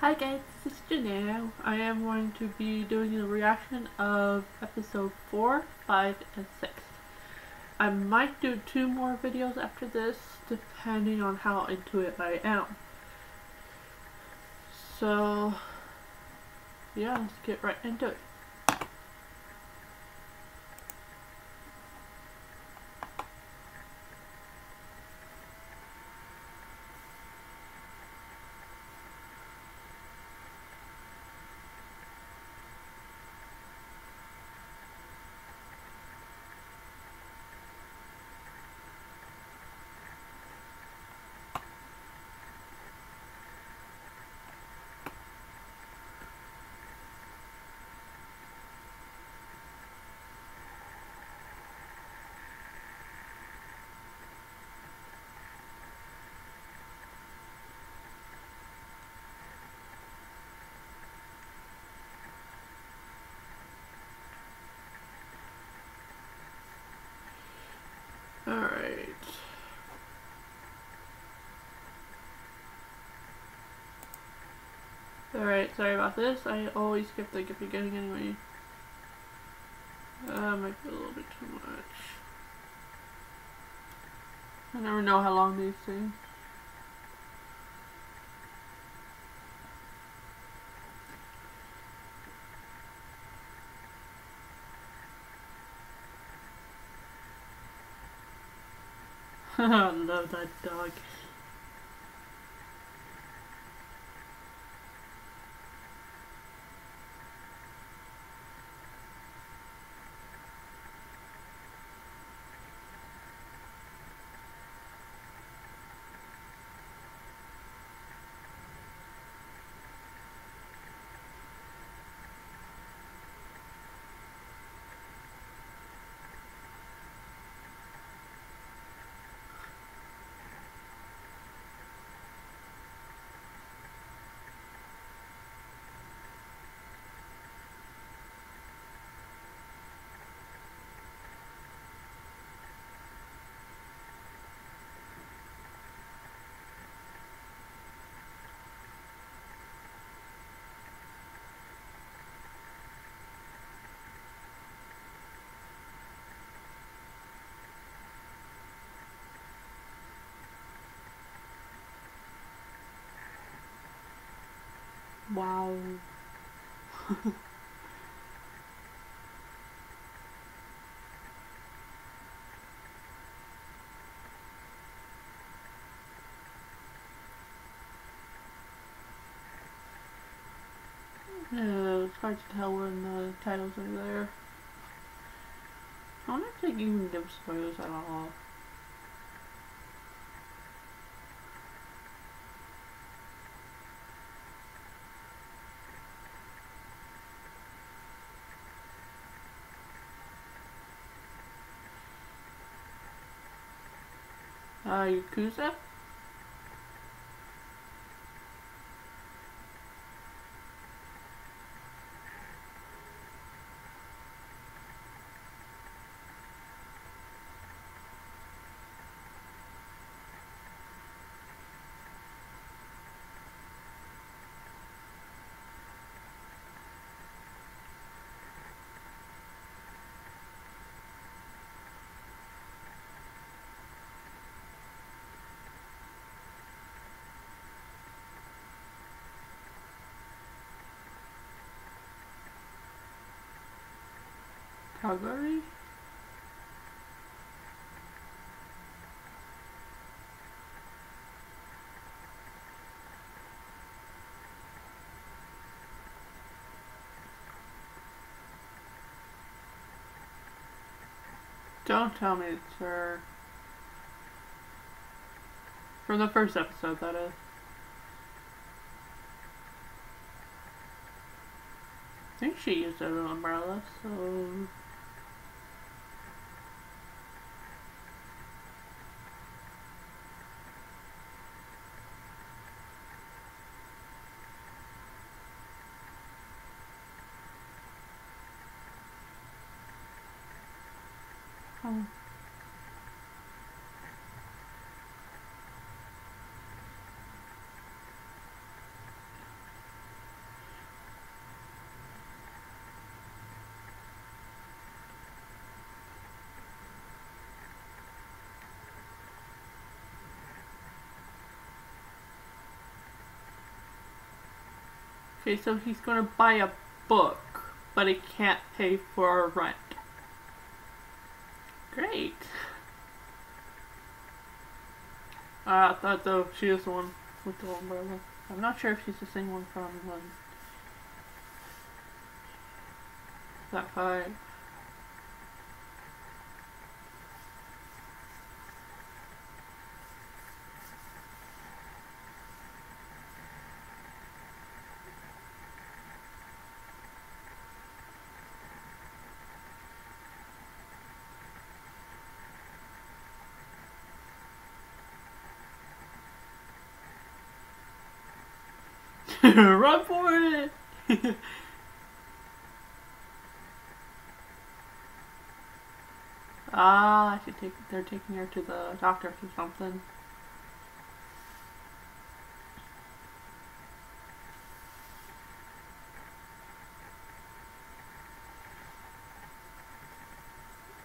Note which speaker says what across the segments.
Speaker 1: Hi guys, this is Janea. I am going to be doing a reaction of episode 4, 5, and 6. I might do two more videos after this, depending on how into it I am. So, yeah, let's get right into it. Alright, sorry about this. I always skip the beginning anyway. That might be a little bit too much. I never know how long these things. I love that dog. Wow. Yeah, uh, it's hard to tell when the titles are there. I don't think you can give spoilers at all. Uh, Kagura? Don't tell me it's her. From the first episode, that is. I think she used an umbrella, so... Okay, so he's gonna buy a book, but he can't pay for rent. Great. Uh, I thought though she was the one with the umbrella. I'm not sure if she's the same one from one. That five. Run for it! ah, she take, they're taking her to the doctor for something.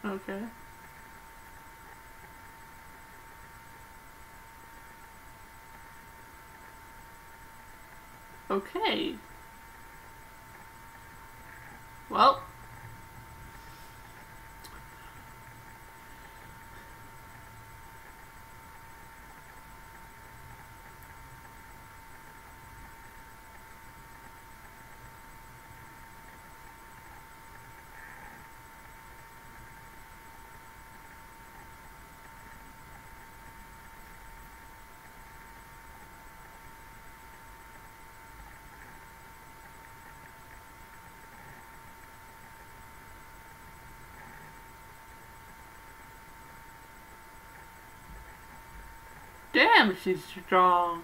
Speaker 1: Okay. Okay. Well. Damn, she's strong.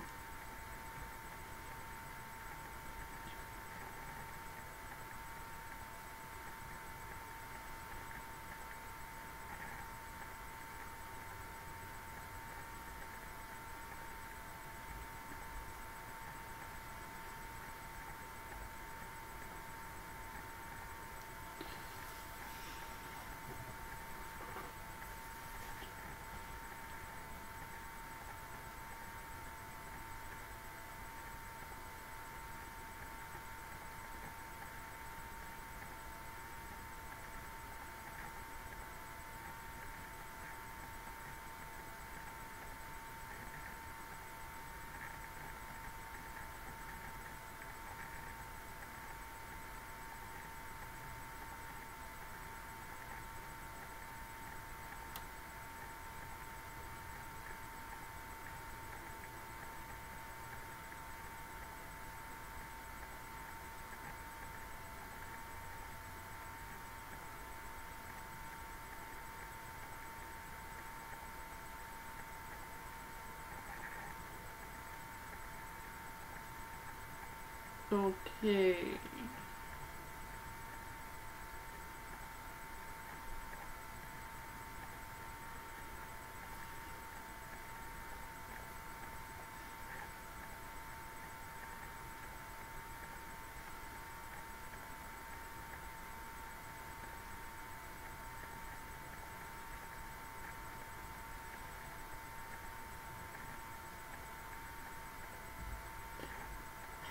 Speaker 1: Okay.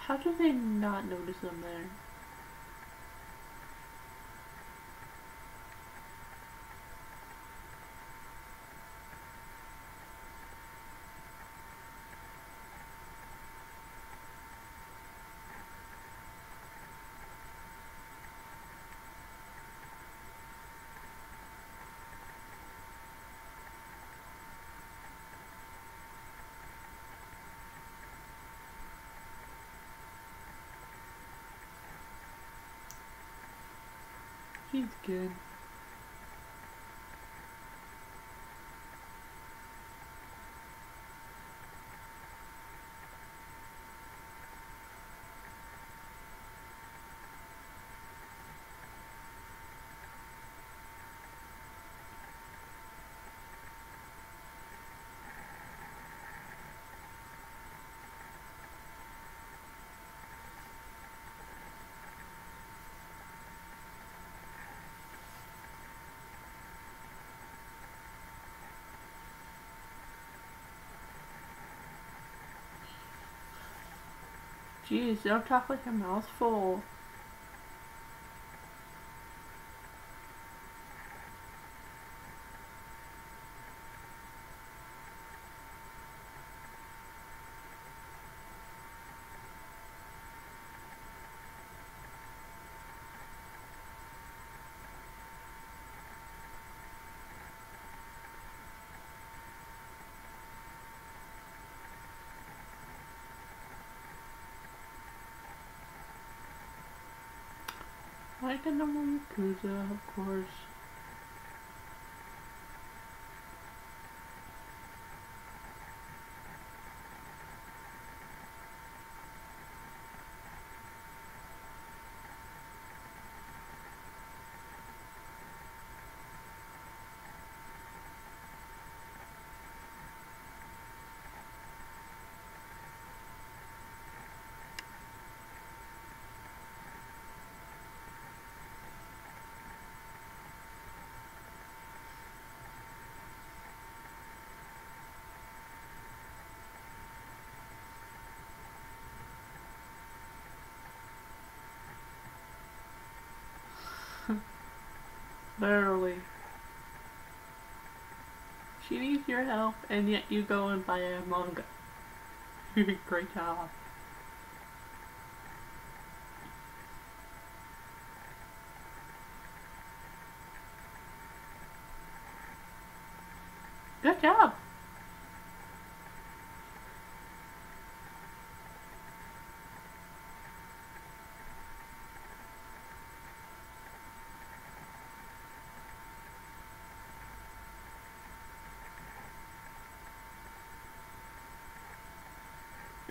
Speaker 1: How do they not notice them there? He's good. Jeez, don't talk like your mouth's full. Like a normal Yakuza, of course. Literally. She needs your help, and yet you go and buy a manga. Great job. Good job.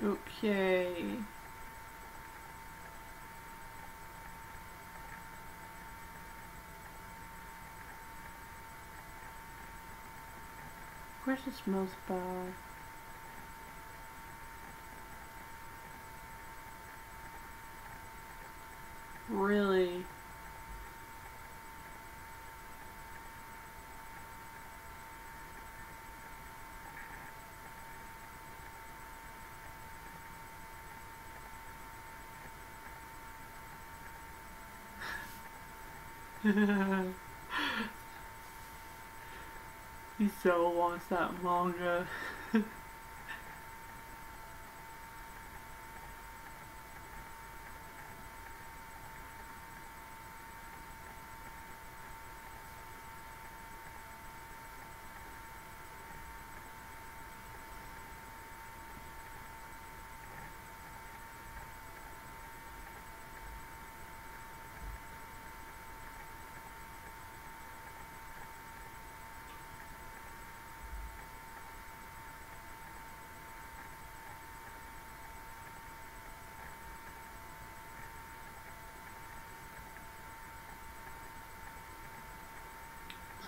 Speaker 1: Okay. Where's the smells bad? Really? he so wants that manga.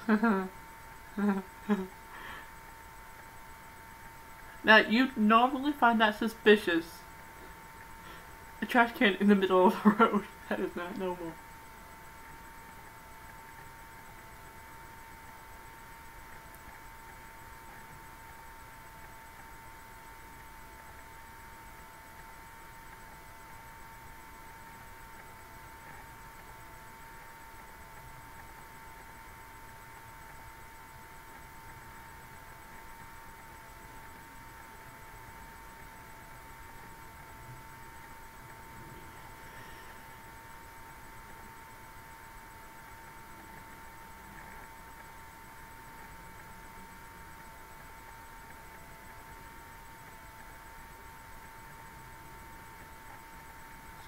Speaker 1: now, you'd normally find that suspicious. A trash can in the middle of the road. That is not normal.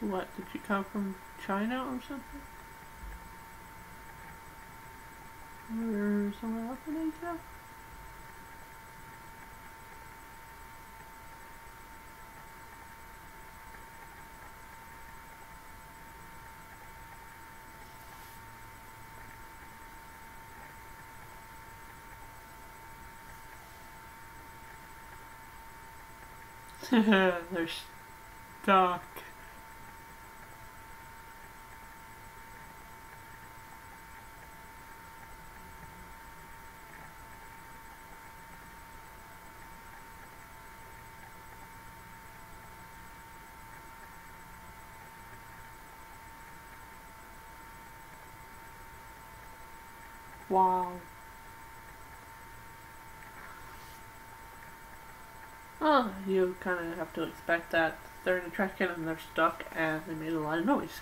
Speaker 1: What, did you come from China or something? Or somewhere else in Asia? They're stuck. Wow. Well, you kind of have to expect that they're in a trash can and they're stuck and they made a lot of noise.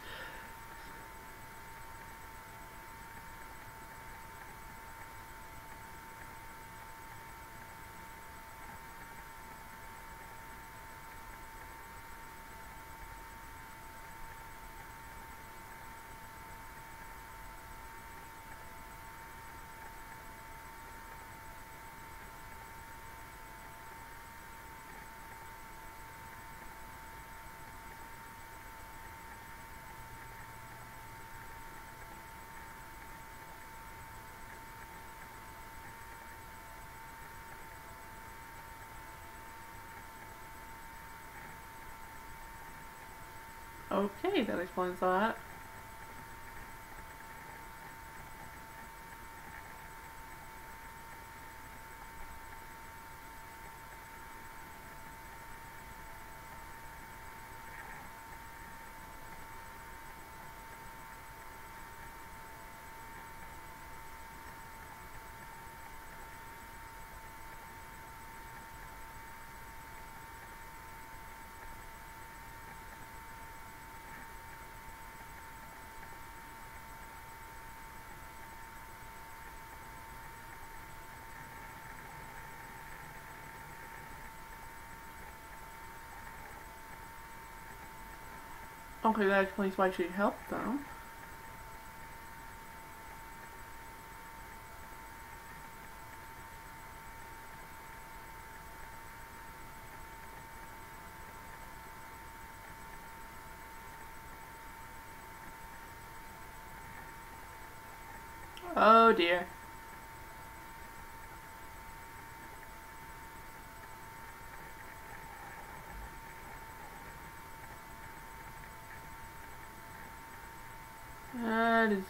Speaker 1: Okay, that explains that. Okay, that explains why she helped them. Oh dear.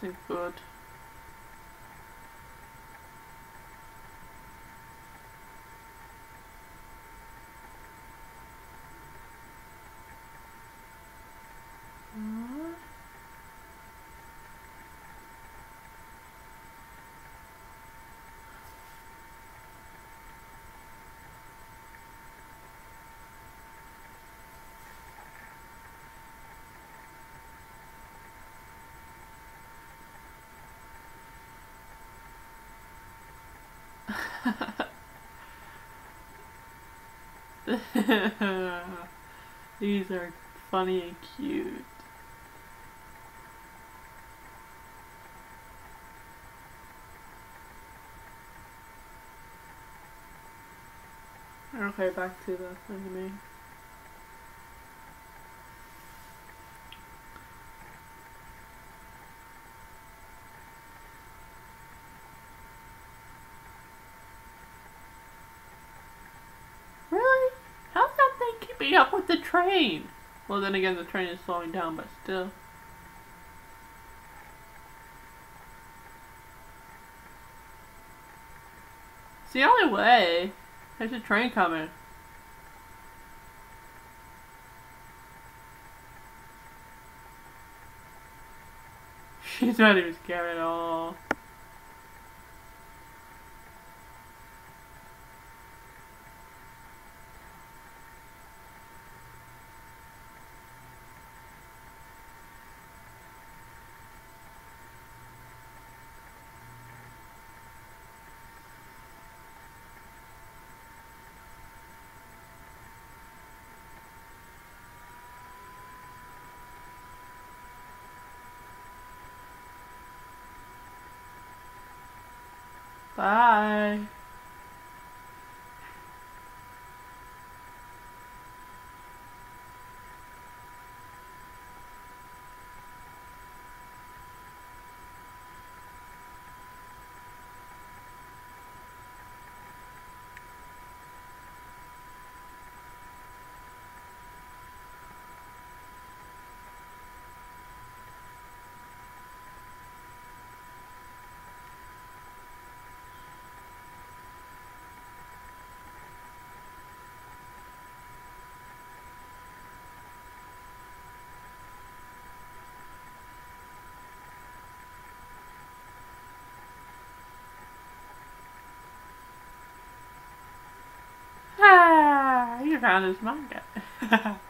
Speaker 1: Isn't good. What? These are funny and cute. Okay, back to the anime. Really? How's that thing keeping up with the train? Well, then again, the train is slowing down, but still. It's the only way. There's a train coming. She's not even scared at all. Bye. His manga.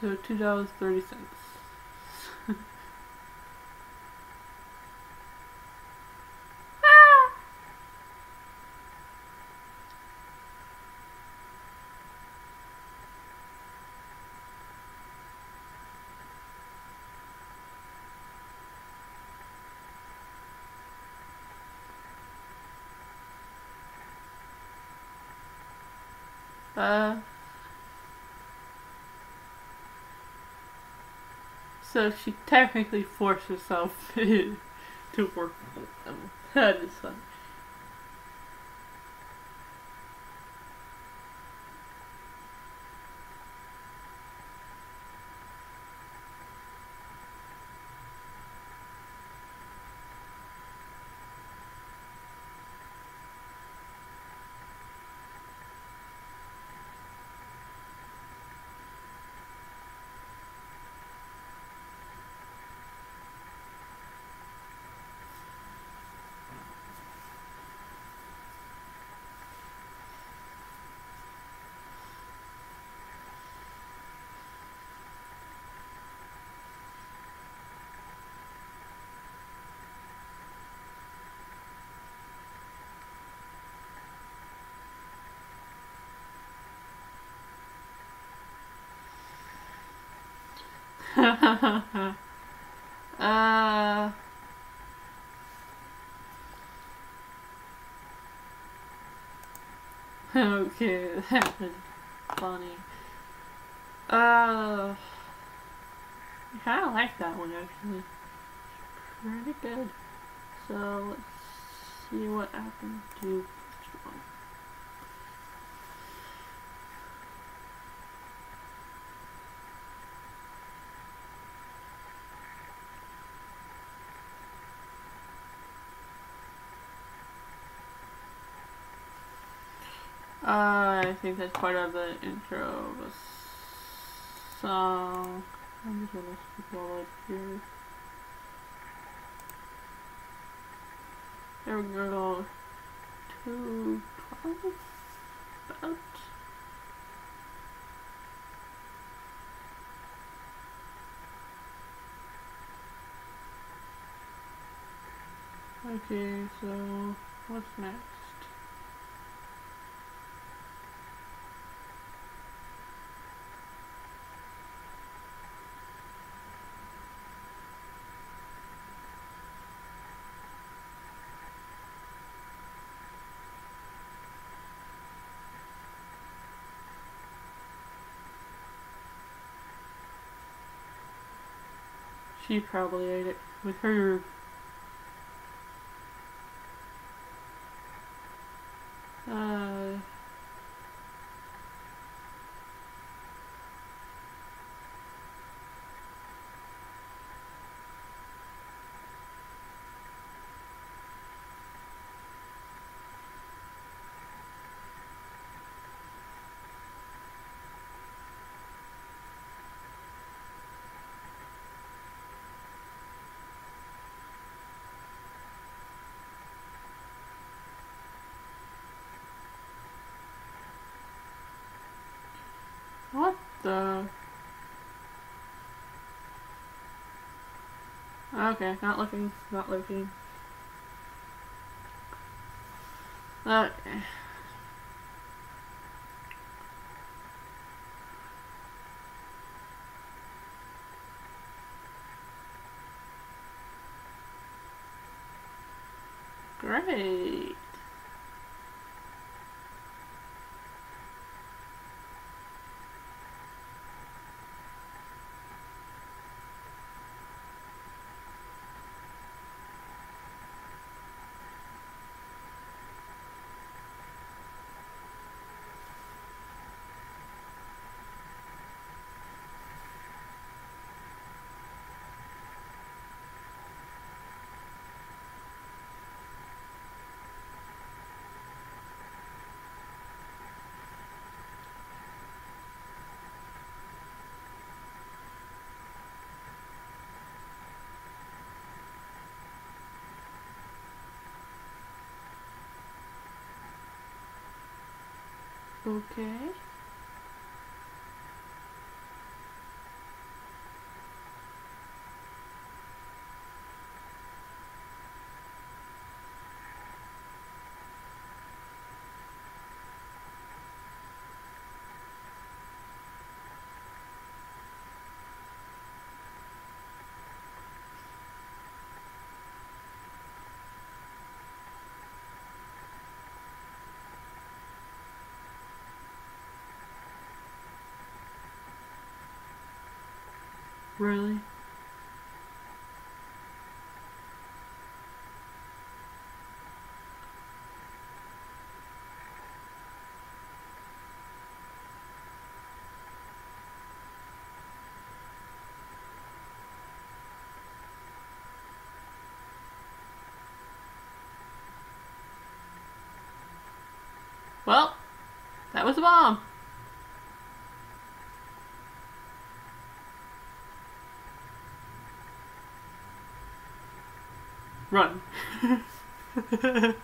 Speaker 1: So two dollars thirty cents. Uh, so she technically forced herself to work with them. That is fun. Uh, okay, that was funny. Uh, I kind of like that one actually. Pretty good. So let's see what happens to this one. Uh, I think that's part of the intro of a song. I'm just gonna skip all up here. There we go. Two twelve about. Okay, so what's next? She probably ate it with her. Uh, what the? Oh, okay, not looking, not looking. Okay. Great. Okay. Really? Well, that was a bomb. Run.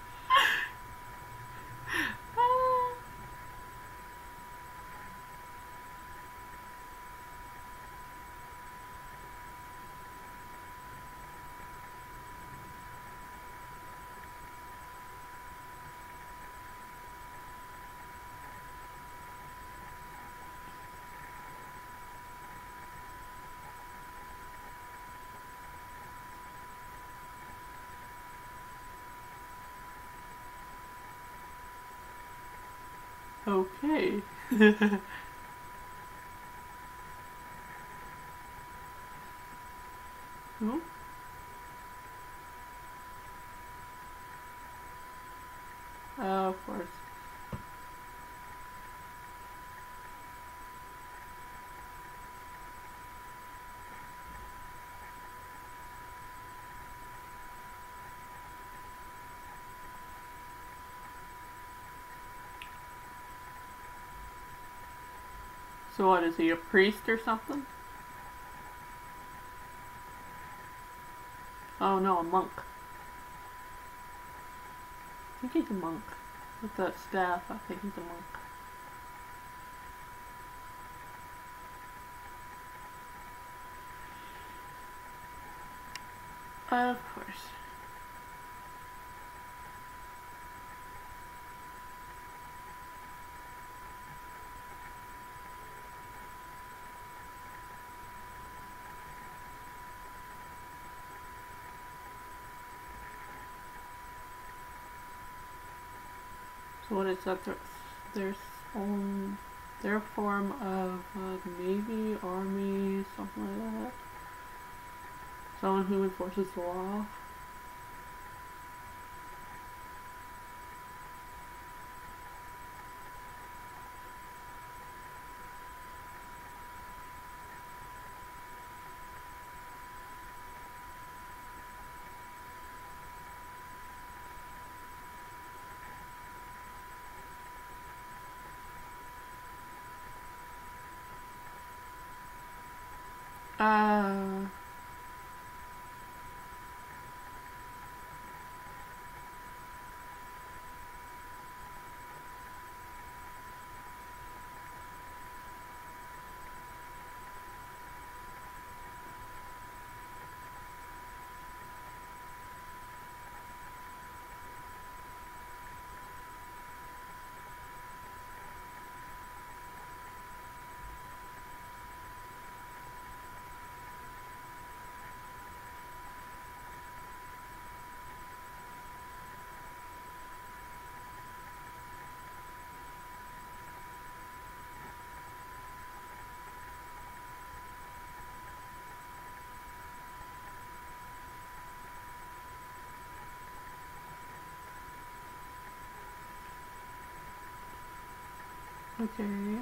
Speaker 1: Okay. oh. Of course. So what, is he a priest or something? Oh no, a monk. I think he's a monk. With that staff, I think he's a monk. Of course. What is that? Their, their own, their form of uh, navy, army, something like that. Someone who enforces the law. Uh, okay.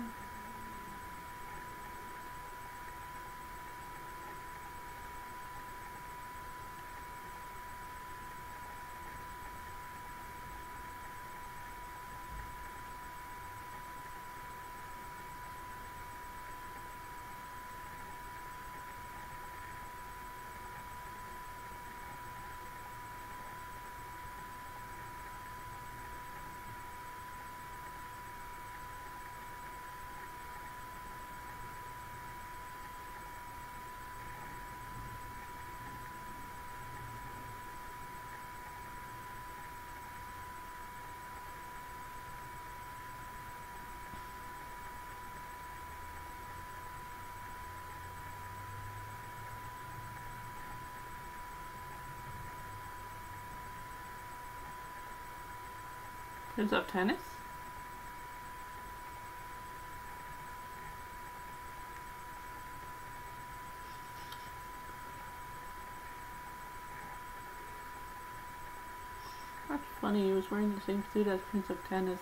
Speaker 1: Is that tennis? That's funny, he was wearing the same suit as Prince of Tennis.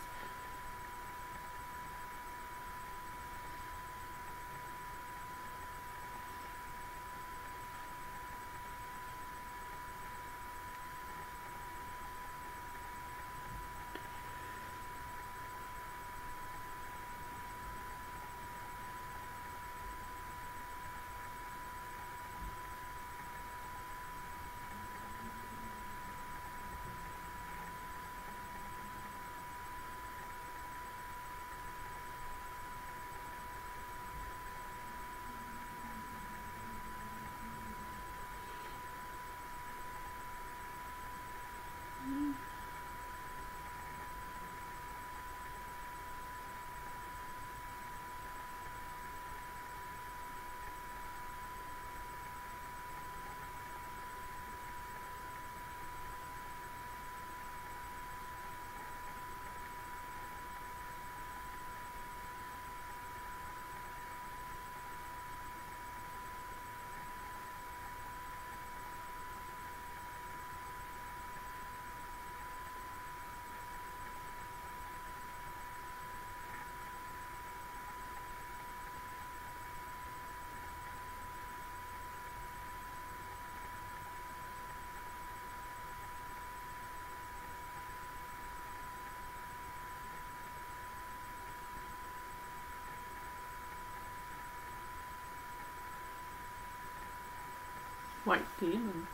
Speaker 1: White demon.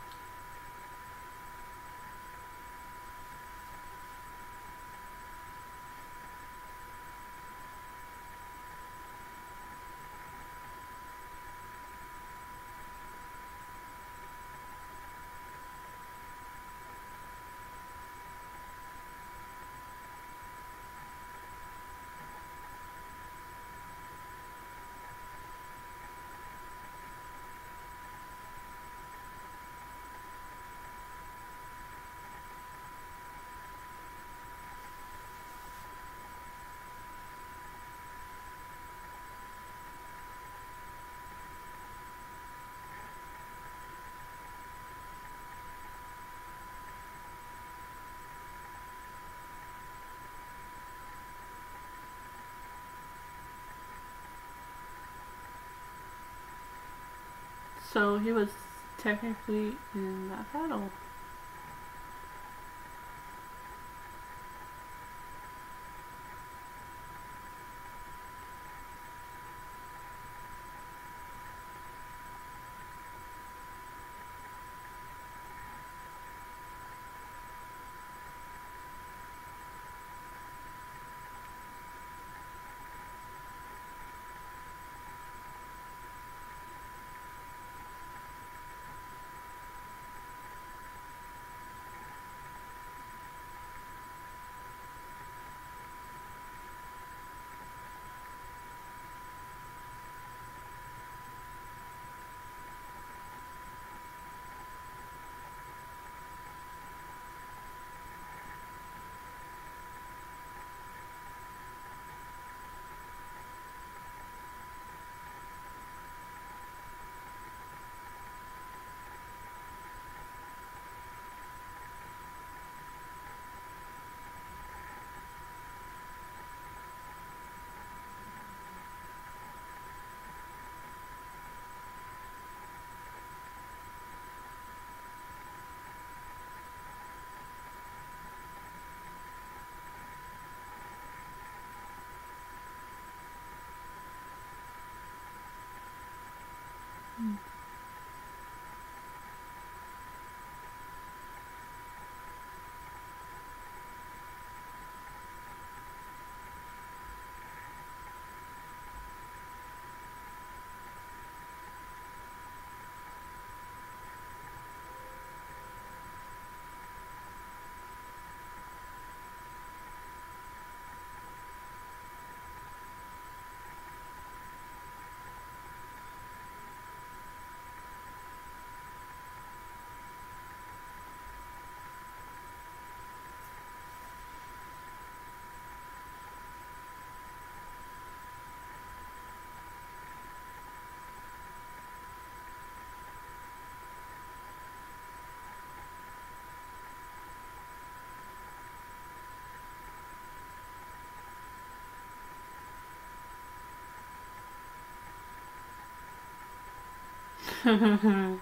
Speaker 1: So he was technically in that battle. 哼哼哼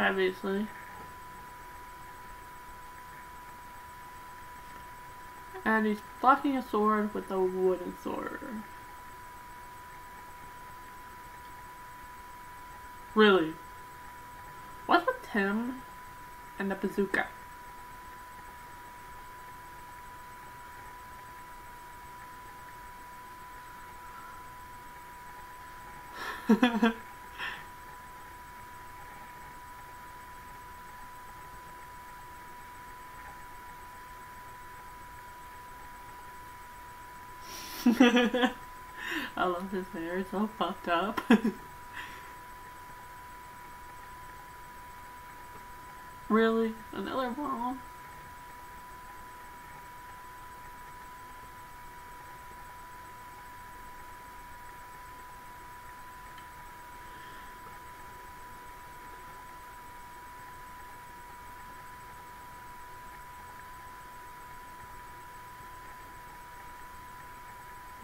Speaker 1: Obviously. And he's blocking a sword with a wooden sword. Really? What's with him and the bazooka? I love his hair, it's all fucked up. really? Another bomb?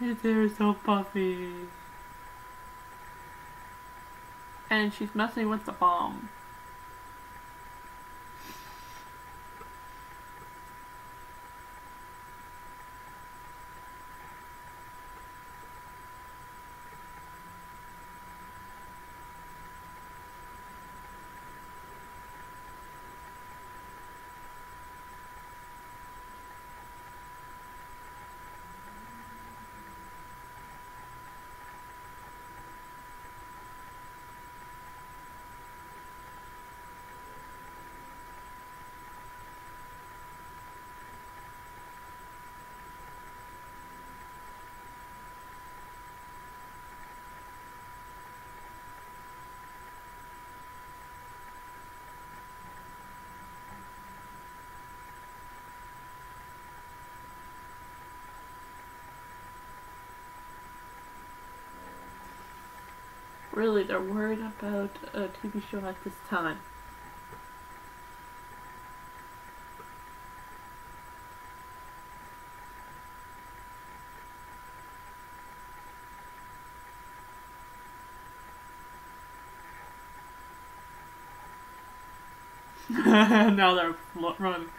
Speaker 1: His hair is so puffy. And she's messing with the bomb. Really, they're worried about a TV show at this time. now they're running.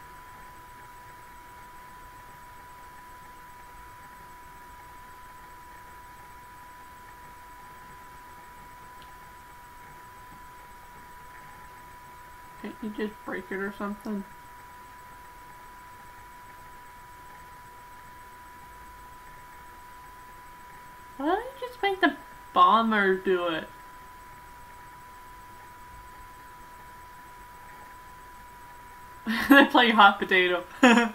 Speaker 1: You just break it or something? Why don't you just make the bomber do it? they play hot potato.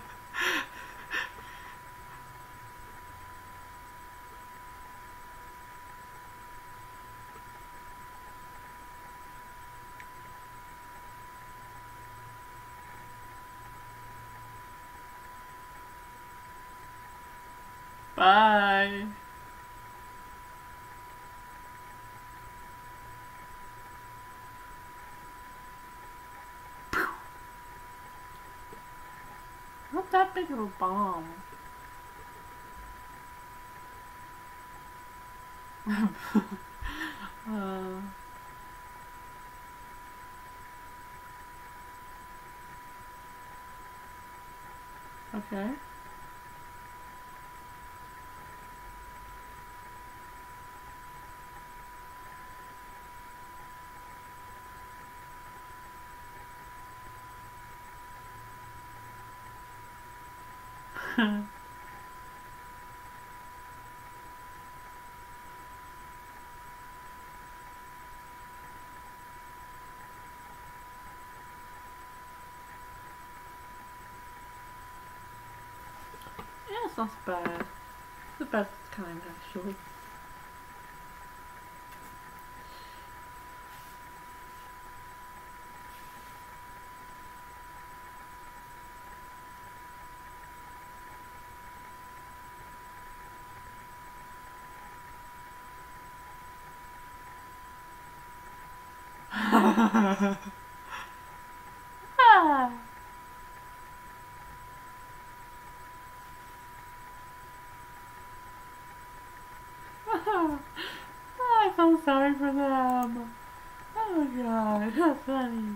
Speaker 1: that big of a bomb. uh. Okay. it's not bad. The best kind, actually. ah. I feel sorry for them. Oh god, how funny.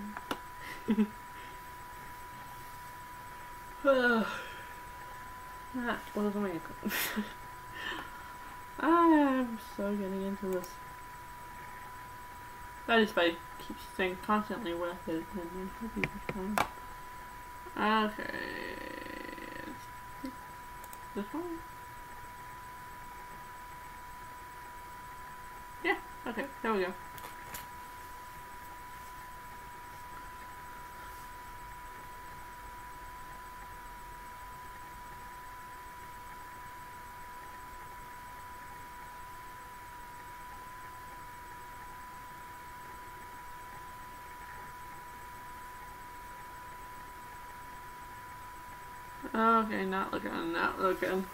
Speaker 1: that was my I'm so getting into this. That is I keep staying constantly with it, be fine. Okay. This one? Yeah, okay, there we go. Okay, not looking, not looking.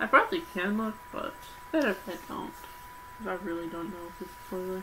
Speaker 1: I probably can look, but better if I don't. I really don't know if it's spoiler.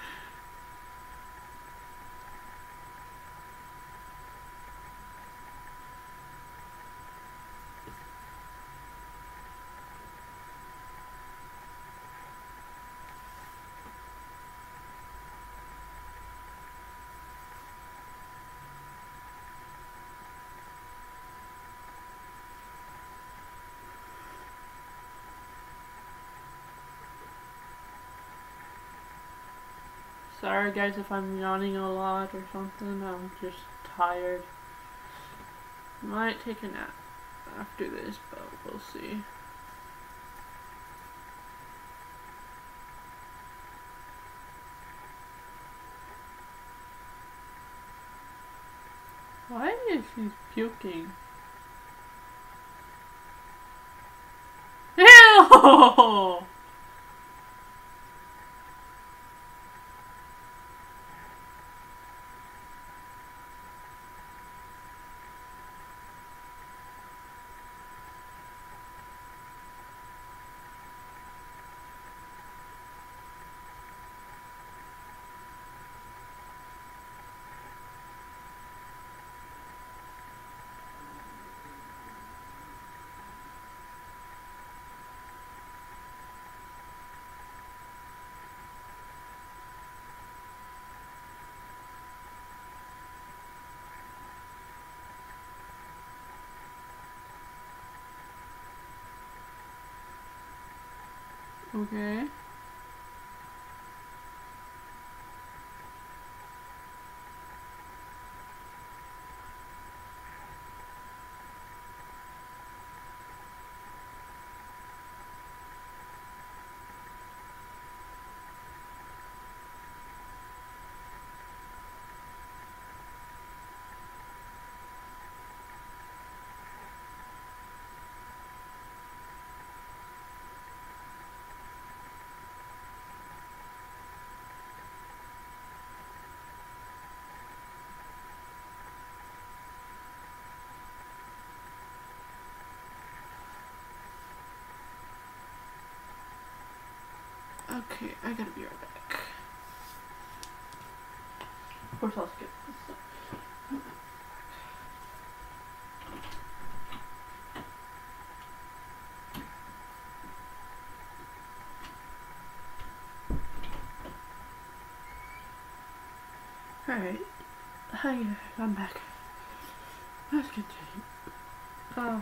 Speaker 1: Sorry guys if I'm yawning a lot or something, I'm just tired. Might take a nap after this, but we'll see. Why is he puking? Ew! Okay. Okay, I gotta be right back. Of course, I'll skip this. stuff. Alright. Hi, I'm back. Let's continue. Uh,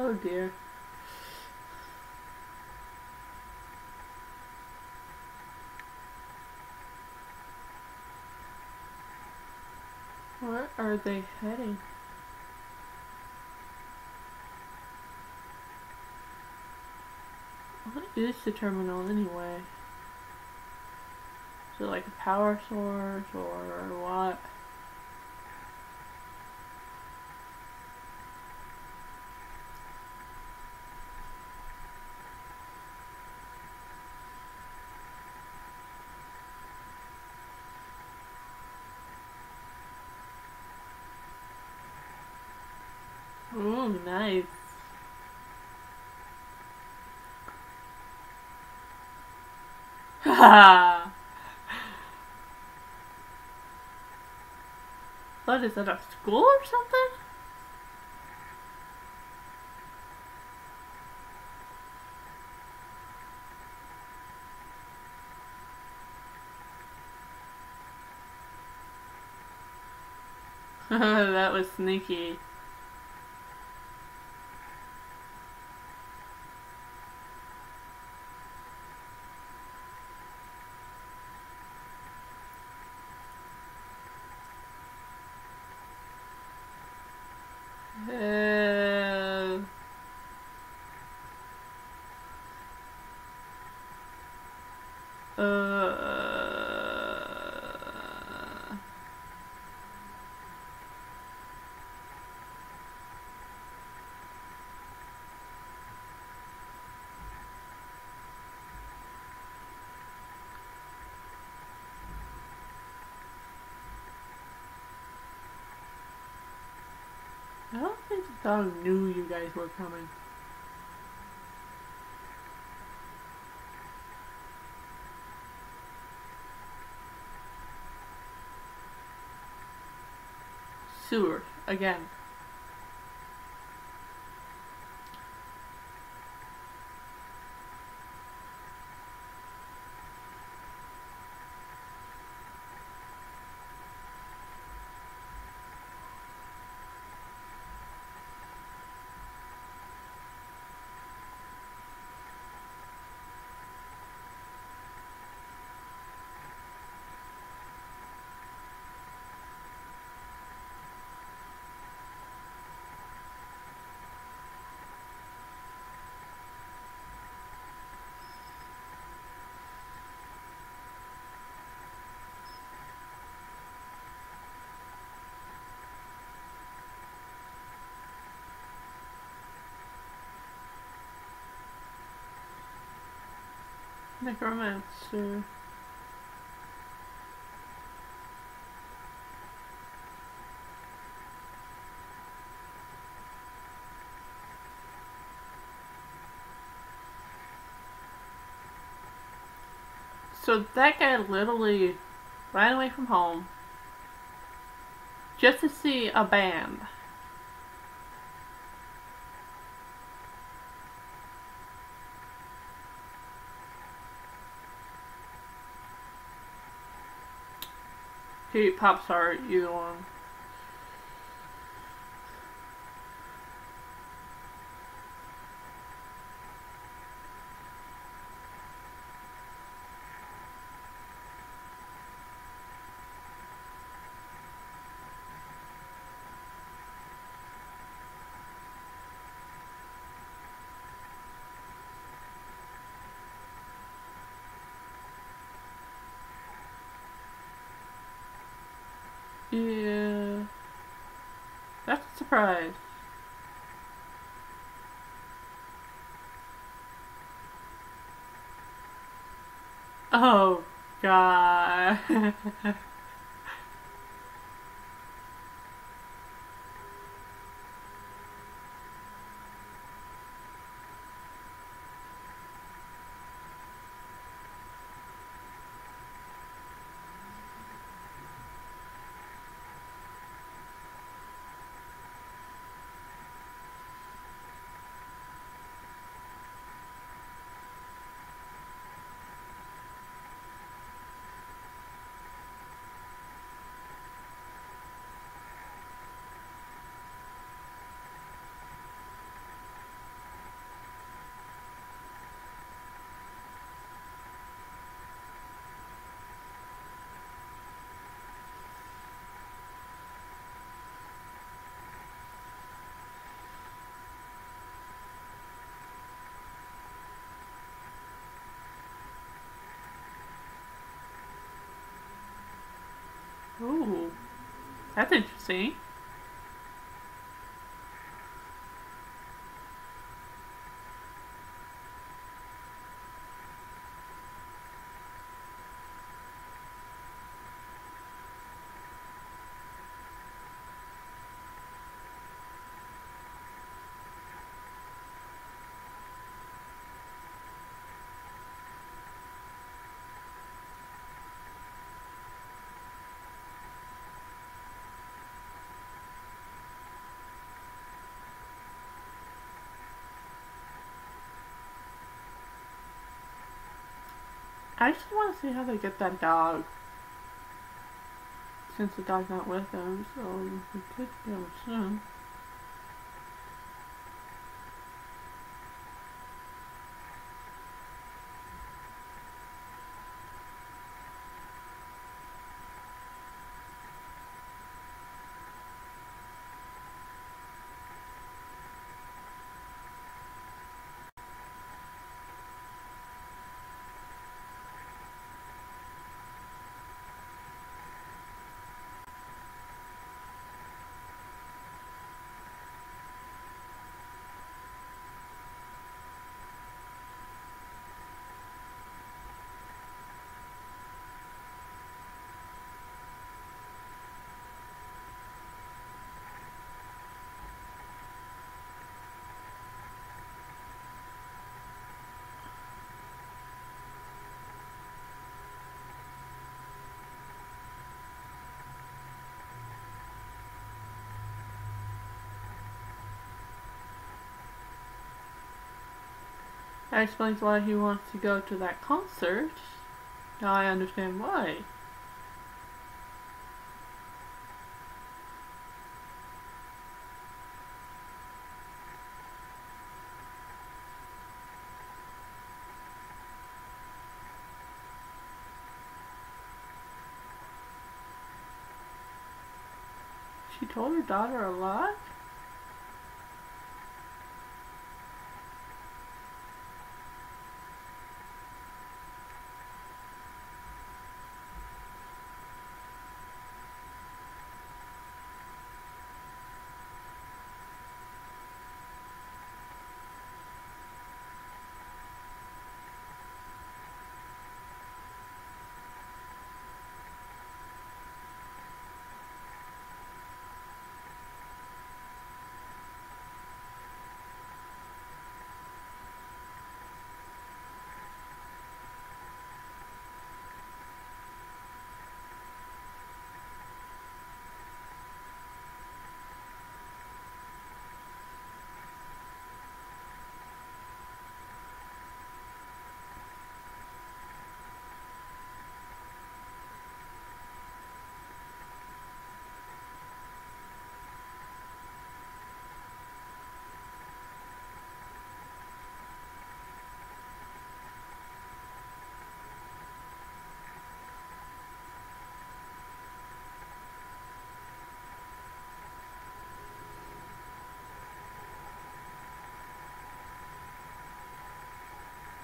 Speaker 1: oh dear. Where are they heading? What is the terminal anyway? Is it like a power source or what? Ooh, nice. Haha. what is that, a school or something? that was sneaky. I don't think the dog knew you guys were coming. Sewer, again. Necromancer. So that guy literally ran away from home just to see a band. Hey, pop star, either one. Yeah. That's a surprise. Oh, God. Ooh, that's interesting. I just want to see how they get that dog. Since the dog's not with them, so we could go soon. That explains why he wants to go to that concert. Now I understand why. She told her daughter a lot?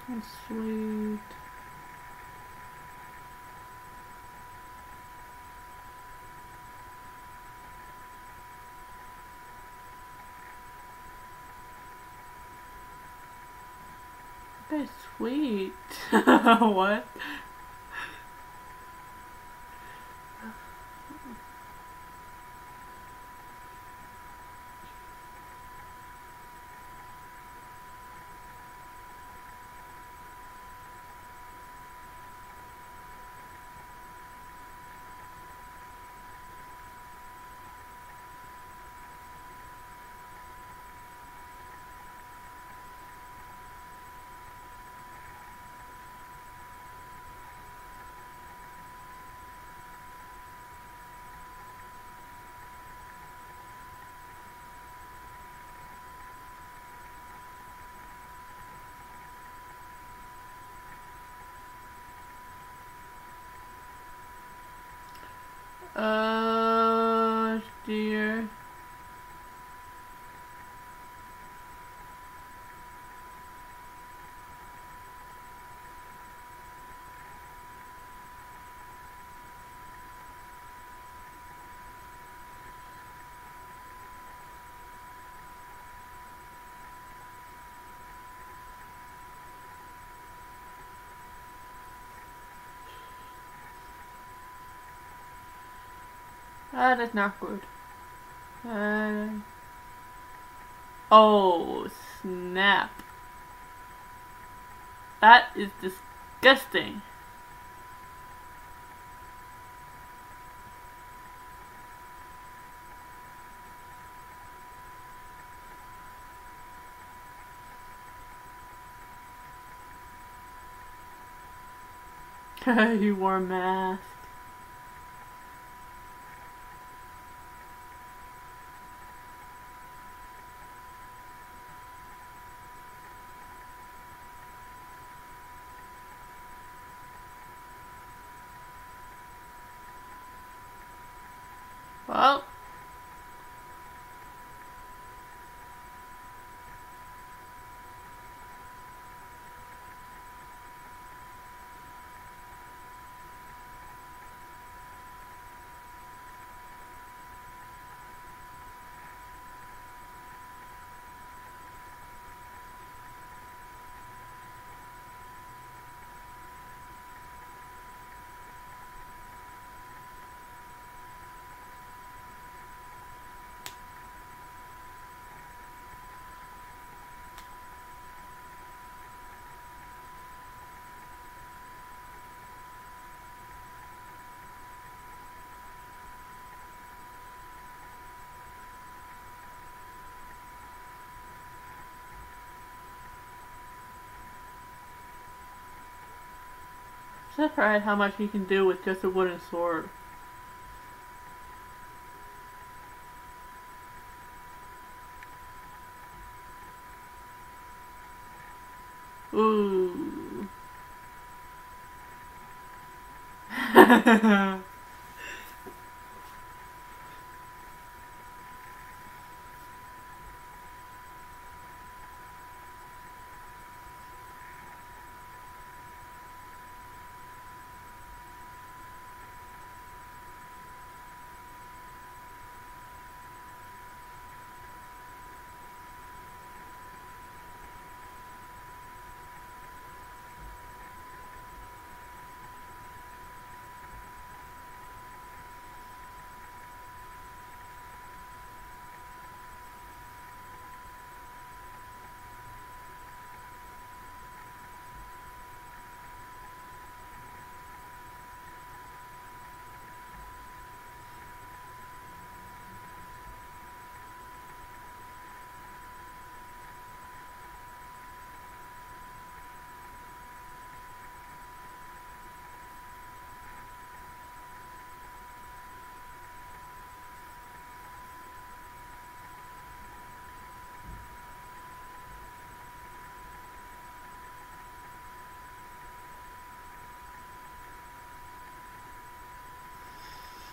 Speaker 1: That's sweet. That's sweet. what? That is not good. Uh, oh, snap. That is disgusting. he wore a mask. Well. Surprised how much he can do with just a wooden sword. Ooh.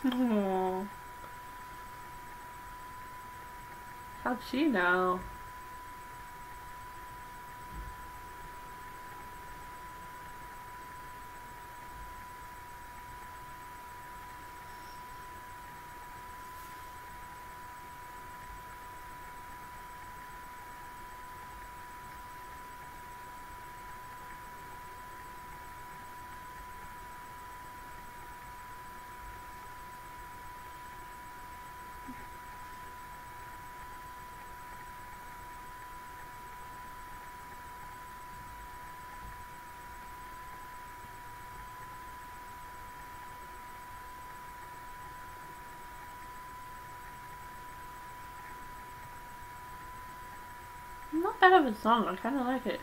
Speaker 1: Aww. How'd she know? Bad of a song. I kind of like it.